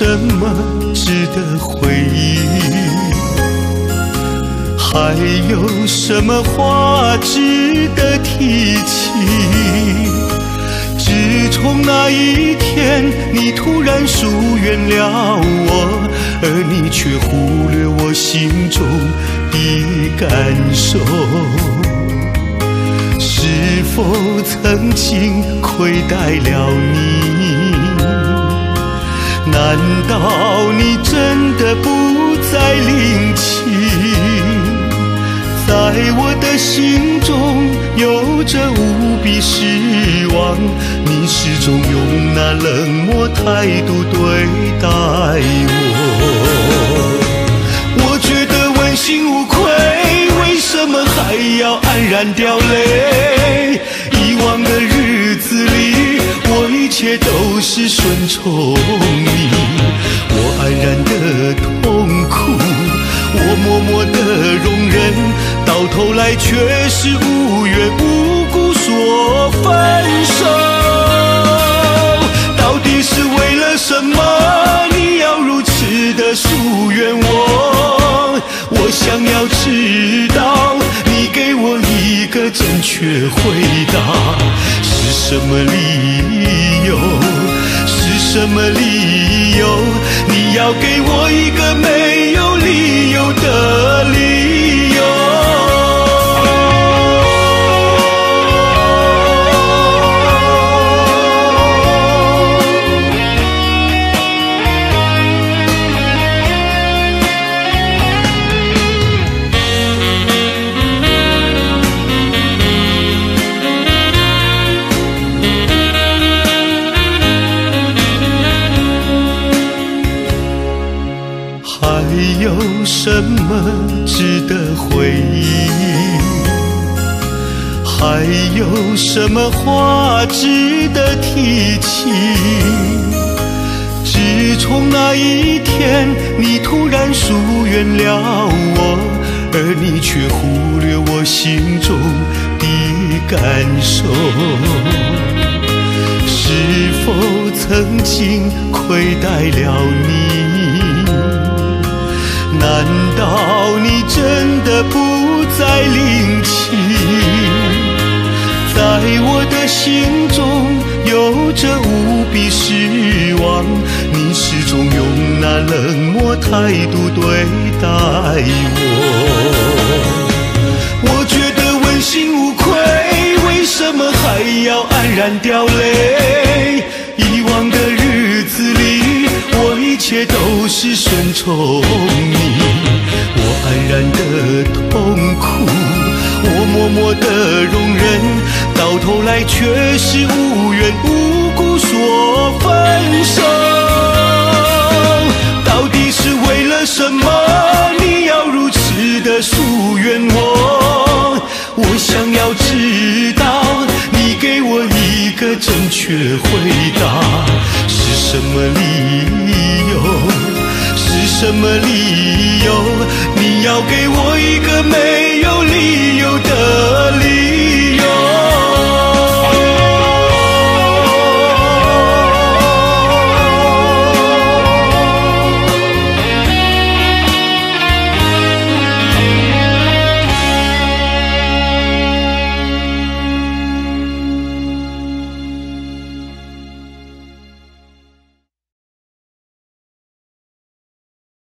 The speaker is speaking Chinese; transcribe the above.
什么值得回忆？还有什么话值得提起？自从那一天，你突然疏远了我，而你却忽略我心中的感受。是否曾经亏待了你？难道你真的不再领情？在我的心中有着无比失望，你始终用那冷漠态度对待我。我觉得问心无愧，为什么还要黯然掉泪？以往的日子里，我一切都是顺从你，我安然的痛苦。我默默的容忍，到头来却是无缘无故说分手。到底是为了什么？你要如此的疏远我？我想要知道，你给我一个正确回答，是什么理由？什么理由？你要给我一个美什么值得回忆？还有什么话值得提起？自从那一天，你突然疏远了我，而你却忽略我心中的感受。是否曾经亏待了你？难道你真的不再领情？在我的心中有着无比失望，你始终用那冷漠态度对待我。我觉得问心无愧，为什么还要黯然掉泪？以往的日子里，我一切都是顺从你，默的容忍，到头来却是无缘无故说分手。到底是为了什么？你要如此的疏远我？我想要知道，你给我一个正确回答，是什么理由？是什么理由？你要给我一个没有理由。